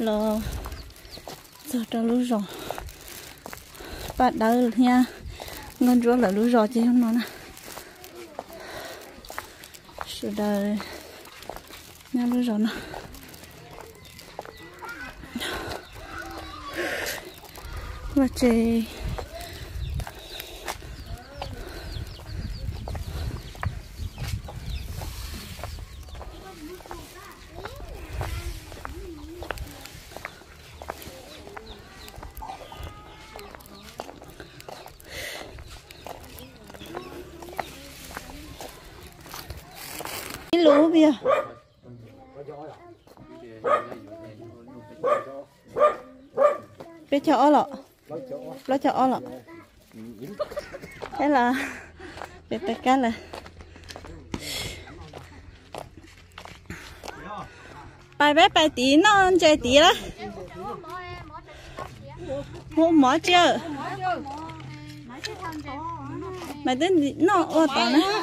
lo giờ cho lú rò. Bạn đầu nha. Ngon chúa là lú rò chứ không nó nè. Sự đời. Nha, lú rò nè. Và chị lú bia bé chó lọ nó chó lọ thế là bé tay cá là bài bé bài tí nó chơi tí đó mua mỏ chưa mà đến nó ô tao nữa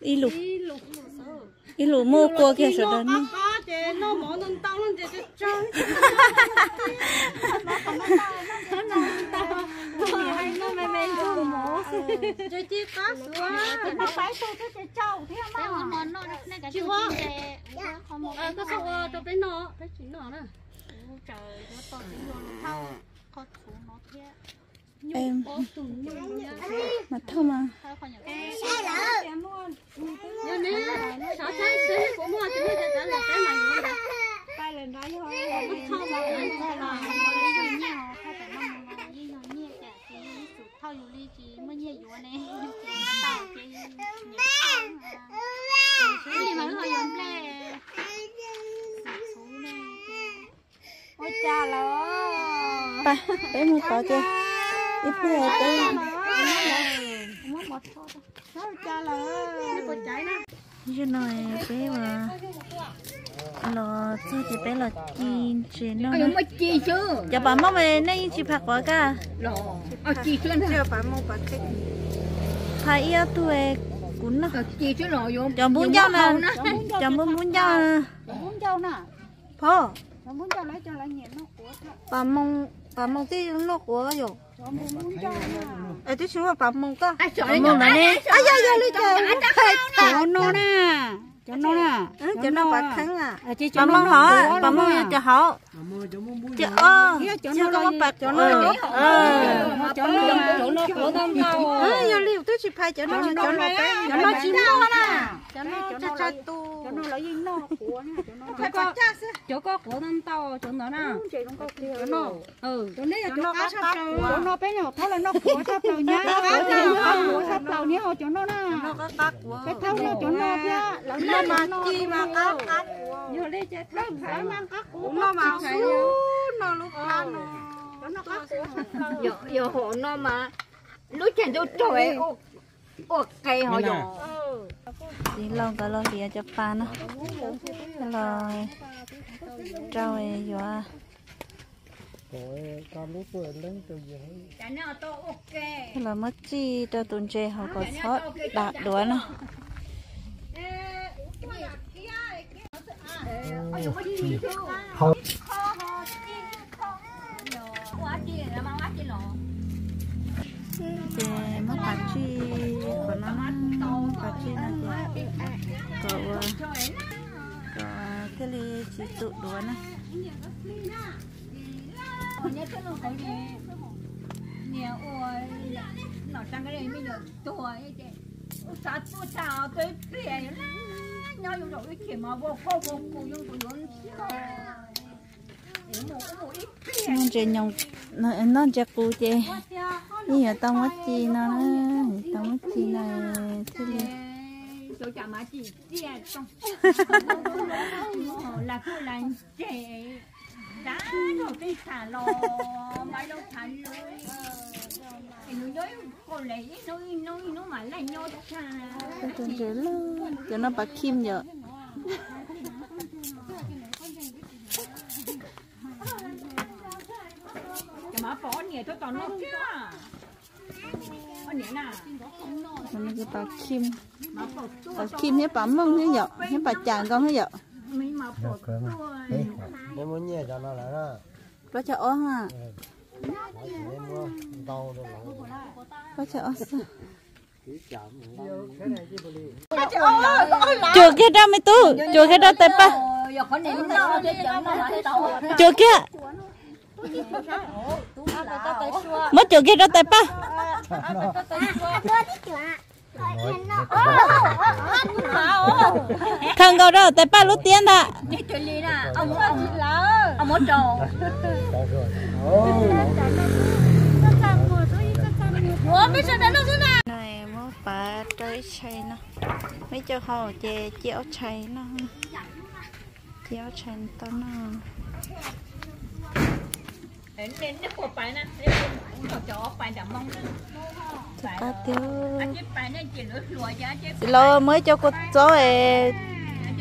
y lục. Đi lục mua qua kia sợ nó mỏ chơi chi cá sữa nó phải tôi cái chơi trâu thế mà nó nó nó cái chưa không một cái số cho bé nó bé chỉ nó nè trời nó to chỉ nó có thủ nó thế em mà. Thơm lỡ. Ba bé mua tỏ chưa ít bữa tới mất một thôi nó cha lỡ nó còn cháy nè như nói bé mà. Lo thôi thì bé là chín trên nó Ai mà chi chứ? giờ bà mong về nay chị phạt quả cả. Lò. À chi chứ nè. phải yêu tuổi cũng nó À chi chứ lò vô. cho muốn giao nè. cho muốn muốn giao nè. Muốn châu nè. Phô. Muốn châu lấy cho lấy nhẹ nó của bà mong bà mong tí nó của rồi tí xuống bà mong có À bà mong này nè. à dạ dạ đi chơi cho nó nè. Cho nó nè cho nó bà khăn à. Bà mong họ bà mong cho họ cho ơ cho nó có bà cho nó ờ. Cho nó cho nó của tao ờ giờ liều tôi chỉ phải cho nó cho nó cho nó chín nó nè cho nó cho cho tu. cho nó lấy nó của nè cho nó phải có chỗ có của tao tao chỗ nó nè chỗ nó ừ. Chỗ này là chỗ cá sắp đầu chỗ nó bé nhỏ tháo là nó của sắp đầu nhá của sắp đầu nhá chỗ nó nè nó có các của cái tháo nó chỗ nó kia là nó mà chi mà các các giờ đây chơi tháo phải mang các của nó mà su nó lúc ăn chỗ nó các của Giờ giờ họ nó mà lúc 前就 trời ô ô cây họ dùng đi lâu cả lâu thì cho pa nó rồi trâu này vừa Chả là mất chi cho tuần trẻ họ có sót đạt đuối nó Quá mất bà chi của nó bà chi nó chị cậu cậu cái ly chị tụ đuổi nó Nhớ cái lò có gì. Ôi. Nó sang cái này bây giờ tuổi chị. Sao tôi chào tôi bể lắm. Nhau dùng rồi kiếm mà vô cô vô cô dùng cô dùng. nó chị nhung nó nó chỉ cụ chị nhiều tao mất chi nó tao mất chi này thế đi chỗ chả má chỉ chia trong là cô là trẻ đã rồi cái xả lò mà đâu thành rồi nó nói con lấy nó nó nó mà lại nó cha cho nó bà kim nhở. Cái mà bỏ nhỉ, cho toàn nó kia mình nhẹ nè nó cái bà kim bà kim nhé bà mông nhé nhở nhé bà chàng con nhé nhở mình Nếu muốn nhẹ cho nó là đó có chợ ó ha có cho sao? Cái chùa kia ra mấy tu chùa kia ra tay ba? Chùa kia. Mất chùa kia ra tay ba? Không có đâu tại ba lúc tiền đã ông ông ông muốn rồi. Này mua bà trái chay nó. Mấy cho họ chè chéo chay nó. Chéo chay tao nó nên nên nó của bài nè nó cho bài đã mong cá tiêu lo mới cho cô chó ấy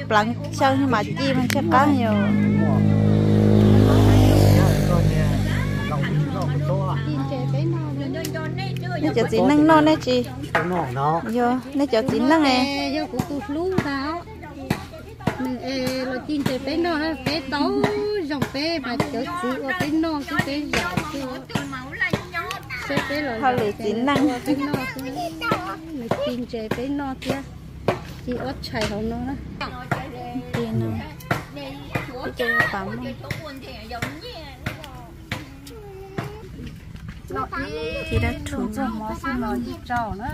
blanc sao nhưng mà chi mà chắc cá nhiều. Nè. Nó cho chị năng non đấy chị. Vô nó cho chị năng này do của tôi lú sao mình lo tin chơi bé nó bé dòng bé mà chỗ chị ở bé nó cái bé nhót sẽ bé rồi thôi chị năng. bé nó mình tin chơi bé nó kia. Chị ớt chạy không nó đó. Tiền nào cái giống như thì đã thủ mỏ xin nó đi trâu nó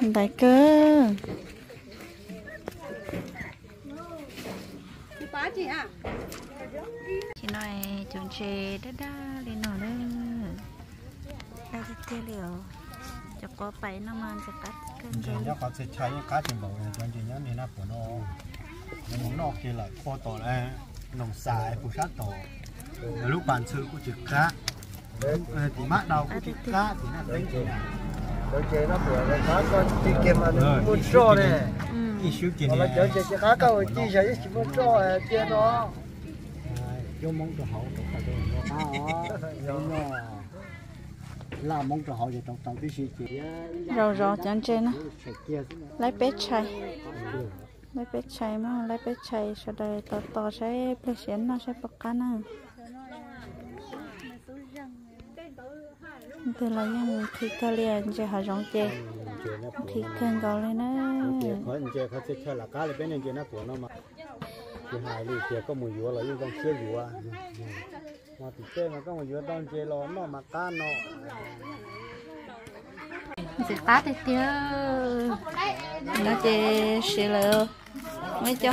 đại cơ bá chị à chị nói chúng chị đã đã lên nó đó đã đi tiêu liệu cho có bảy nó mà cho cắt cân Chị nhớ có sẽ chạy cá chim bầu này cho chị nhớ nên nó của nó. Nếu muốn nó kia là kho tổ này nồng xài phụ sát tổ. Lúc bạn sư của chị cá. Thì mát đầu của chị cá thì nó đánh chị. Đôi chế nó của nó cá con chị kiếm nó muốn cho này. Ừ Ý xíu này. chở chị cá câu chi sẽ chỉ muốn cho à, chia nó Chú mong cho là tôi. giống nó là mong cho họ thì trong trong cái gì chị rồi rồi chẳng trên chia lấy bé chay lấy bé chay mà lấy bé chay sau đây to to sẽ bé xén nó sẽ bọc cá nó từ là những khi cơ liền chỉ họ giống chè khi cân gạo lên nó Chị khỏi chị khỏi sẽ chơi là cá là bên này kia nó của nó mà. Chị hai đi chị có mùi dừa là yêu con chưa dừa. Mà thì chơi mà có mùi dừa đang chơi lo nó mà cá nó. sẽ tát thì tiêu nó chơi xì lửa mới cho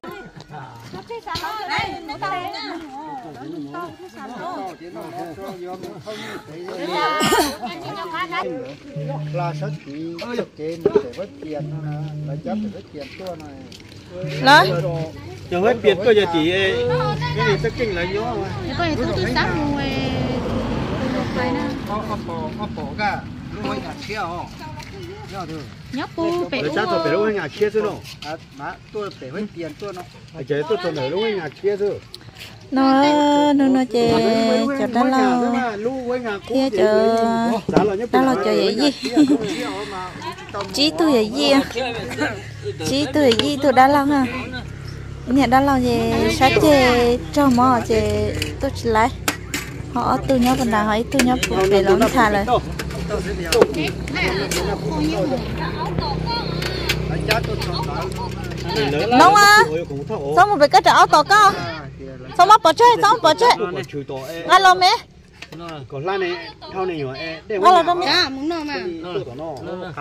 thực chế nó để phát triển nó là chấp để phát triển ตัว này lớn Giờ hết biệt có giờ chỉ cái gì tất kinh là nhớ mà. cái này tôi tôi sáng rồi phải nè có có bỏ có bỏ cả. Lúc ấy họ nhớ được nhóc bu bé Để cha tôi phải lúc nhà chia chứ nó. à má tôi để phát triển tôi nó. À chế tôi tôi phải lúc nhà chia chứ. nó nó nó chè cho đó là kia cho Đó là là cho vậy gì? Chí tôi vậy gì à? chí tôi vậy gì? Tôi đã lâu ha. Nhà đã lâu gì sát chè cho mò chè. Tôi lại. Họ tôi nhớ phần nào hỏi tôi nhớ về lắm thà rồi nông à? Xong một cái trả áo tỏ cao xong mất bỏ chơi xong bỏ chơi? Ngay lo mẹ. Còn lại này thao này nhỏ e để ngay lo đâu mẹ. À muốn nó mà nó nó nó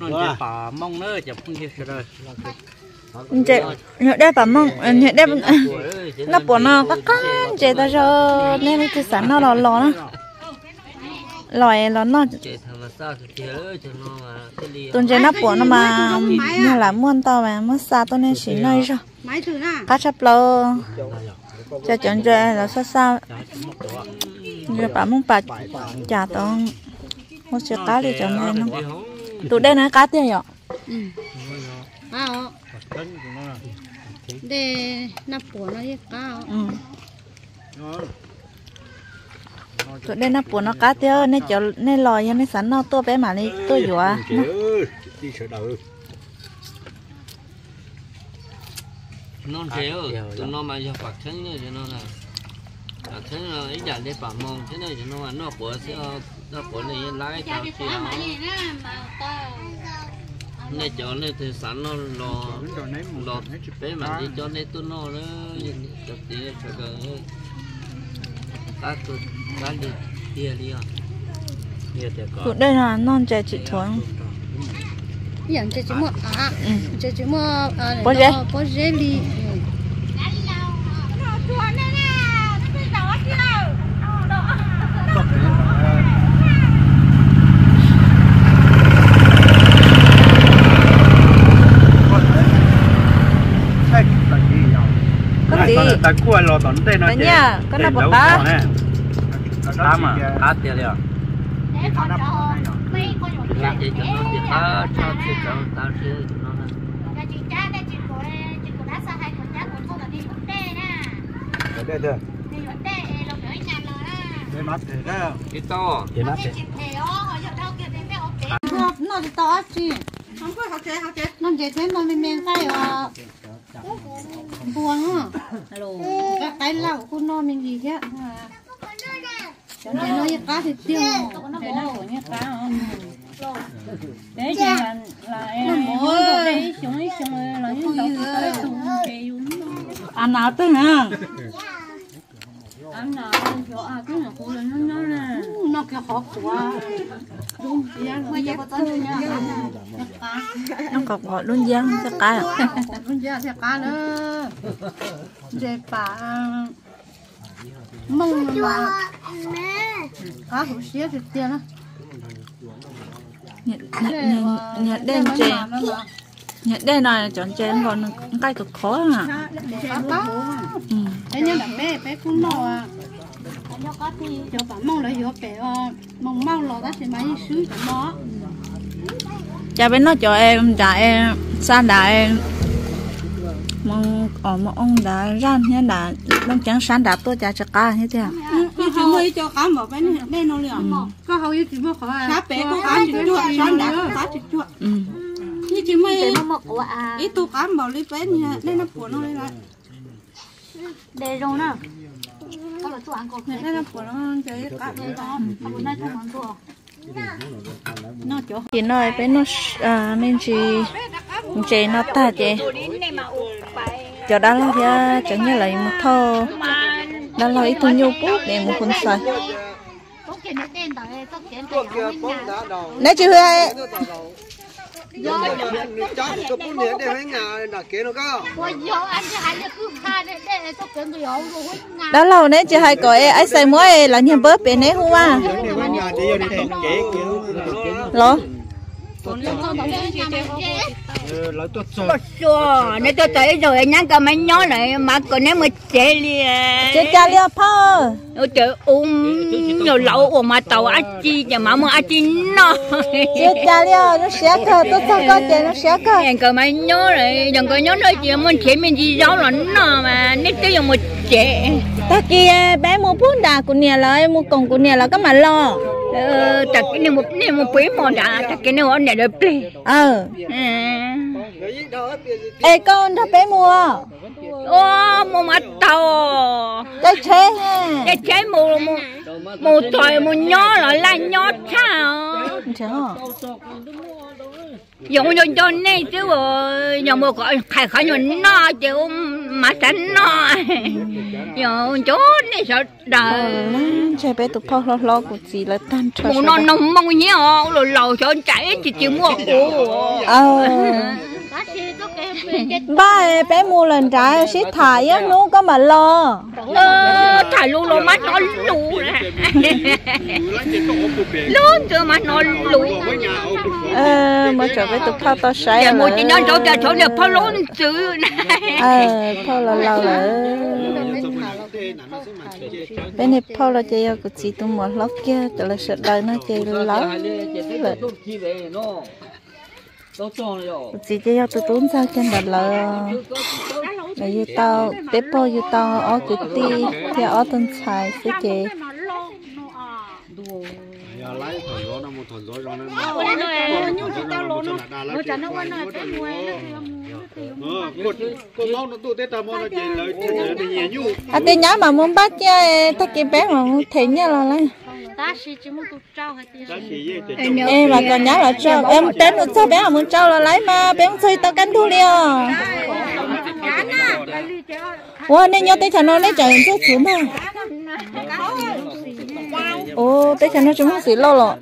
nó chỉ bà mong nữa chẳng không chịu rồi chị nhớ đây bà mong ờ, nhớ đây nó bỏ nó các con chị ta cho, nên cái sản nó lò lò nó lòi lò nó chị thằng là sao thì kia cho nó li tuần chị nó bỏ nó mà như là muôn tao mà mất xa tôi nên chỉ nơi rồi cá chép lô cho chọn chơi là sao sao. Như bà mong bà trả tao một chiếc cá đi chọn đây nó. Tụi đây nó cá tiền rồi à để nắp bùa nó cao ừ tụi đây nó buồn nó cá tiêu nên cho nên lòi nên sẵn nó. Tôi bé mà đi tôi dùa nó đi sợ đầu nó chéo tụi nó mà cho phạt cho nó là phạt thân là giờ để bà mong thế này cho nó mà nó bỏ sẽ nó bỏ này lái tao chỉ nó này cho nên thì sẵn nó lò lò bé mà đi cho nên tụi nó đó tập đi cho cái cá tụi cá đi tia đi à tia tia tụi đây là non trẻ chị thuần nhận cho chúng à ừ. cho chúng à Bố dê. bố dê đi ta cua lò tận đây nó nha, có nó bột đá. cá mà cá tia đi à là để cho nó đi cá cho chị cho tao sẽ cho nó đây đây đây mắt thế đó. Cái to. Thế mắt thế nó thì to chứ. Không có học chơi học chơi nó chơi thế nó mình mình cái à buồn á cái cái lão của nó mình gì chứ? Cho nên nó cá thì tiêu. Để nó của như cá không? Để chỉ là là em để xuống ấy xuống ấy là những đầu cái xuống cái dùng ăn nào tới hả? Ăn nào chỗ à cái nào cũng là nó nó nè nó cái khó quá. Đúng bây giờ có tên nha. Nó còn gọi luôn giang cho cái à? Bây giờ thì cá nữa. Dễ bà mông mà cá hủ xía thì tiền á. Nhật nhật đen chè. nhật đen này chọn chè còn cái cực khó mà cá cá ừ cho nhưng thì cho bà mong là bé mong mong lo đó thì mấy xứ cho nó cha bên nó cho em trả em san đã em. Mong ờ, ở mà ông đã ra nhé, đã đông chẳng san đã tôi trả cho cá như thế à chỉ mới cho cá một bên bên nó liền có hầu như chỉ mới khỏi cá bé có cá chỉ chuột san đã cá chỉ chuột như chỉ mới ít tu cá bảo lấy bên nên nó của nó lên lại để rồi nè có là ăn cột nên nó của nó chơi cá đây đó hôm nay không ăn cột nó chỗ chị nói bên nó à mình chỉ chị nó ta chị cho đó là thì chẳng như là một thô đó là ít thu nhiêu bút để một con sợi có kiện nó chị Huệ cái bún này để mấy nhà là kế nó có đó là nếu chị hai có ấy xài muối là nhiều bớt bên đấy không à Chua, nếu tôi tới rồi nhá cái mấy nhó này mà còn nếu mà chế liền chị cha lia phơ. Ôi trời um nhiều lẩu của mà tàu á chi nhà mà mua á chi nó. Chị cha lia nó sẽ cơ tôi sao có chị nó sẽ cơ Hèn cái mấy nhó này đừng có nhó nói chị muốn chế mình gì rau là nó mà nếu tôi dùng một chế ta kia bé mua phun đà của nhà là mua còng của nhà là cái mà lo mà đã cái này ở này được đi ờ. Ê con thằng bé mua. Ô mua mặt tàu. Cái chế cái chế mù mù mù trời mù nhó lại là nhó sao dùng cho cho nên chứ dùng một cái khai khai dùng nó mà tránh nó. Dùng chỗ này sợ đời. Chạy bé tụi phong lo lo của chị là tan trời nó nóng mong nhé ờ, họ lầu lầu chạy chỉ chỉ mua của. Ờ. ba ơi, bé mua lần trái xí thải á nó có mà lo. Ờ thải luôn rồi mắt nó lù luôn chưa mà nó lù ờ mà trở về tụ phao to sấy giờ mua rồi chỉ nó chỗ cho chỗ để phá luôn chứ ờ phao là lâu rồi bên này phao là chơi của chị tụ một lóc kia tự là sợ đời nó chơi lóc chị chơi tụ tốn sao trên đặt là là như tao bé po như tao ở cái ti thì ở tân xài sẽ nó à cho chỉ chỉ chỉ để tên nhá mà muốn bắt chơi thắc cái bé mà muốn thấy nhá là lấy để em mà còn nhá là cho em đến được cho bé mà muốn trao là lấy mà bé không chơi tao cắn thu liền. Wow nên nhớ tới thằng nó lấy những chút xuống thôi ô tới thằng nó chúng không xí lâu rồi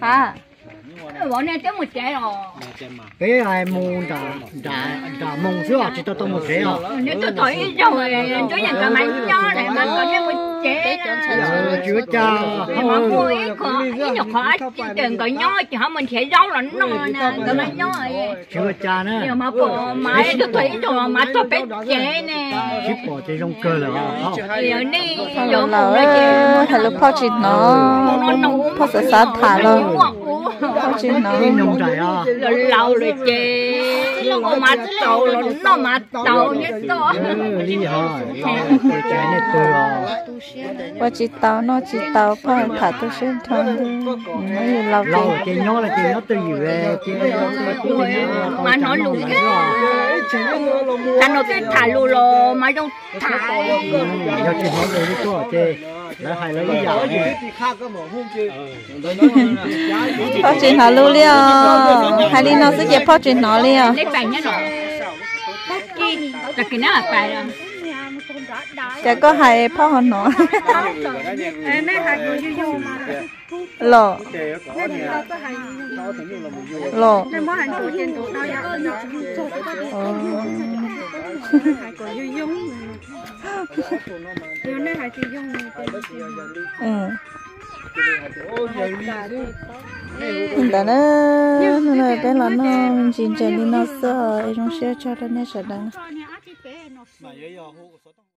hả bọn này tới một trẻ rồi cái ai mua đã đã đã mong xưa chỉ tao tao một thế à? Nếu tôi thấy rồi tôi nhận cả máy cho này mà có giờ chưa cha mà mua ít có ít nhỏ khó chỉ đừng có nhó chỉ họ mình sẽ rau là nó nè máy nhó rồi chưa cha nữa nhưng mà bỏ máy tôi thấy rồi mà tôi bé trẻ nè. chỉ bỏ chỉ trong cơ là không thằng chỗ là một là cái hay là phao chỉ nó phao sợ sát thả rồi nó à. Lâu rồi chị nó mà tàu rồi nó mà ừ chỉ tao nó chỉ tao phao thả xuyên thằng đi. Nó lâu lâu rồi cái nhỏ là cái nó tôi gì về cái mà nó lùi cái thà nó cái thả lù lò mà trong thả giờ chỉ nói về cái chỗ chơi nó hay là cái gì phao chỉ nó lưu liền hay đi nó sẽ chụp phao chỉ nó liền lấy bài nhá nó cái cái nó là bài rồi chả có hay phao hơn nó lò lò Ờ. ừ đó nó là bé là nó chín chân đi nó sợ trong xe cho nó nè sợ